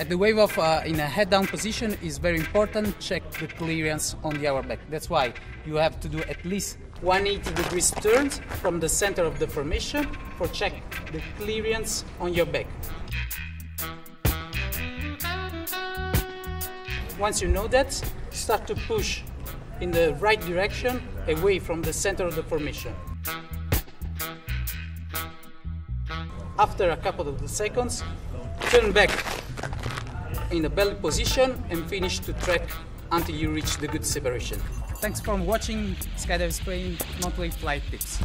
At the wave off uh, in a head down position is very important. Check the clearance on the hour back. That's why you have to do at least 180 degrees turns from the center of the formation for check the clearance on your back. Once you know that, start to push in the right direction away from the center of the formation. After a couple of seconds, turn back in the belly position and finish to track until you reach the good separation. Thanks for watching Skydive Spain Monthly Flight Tips.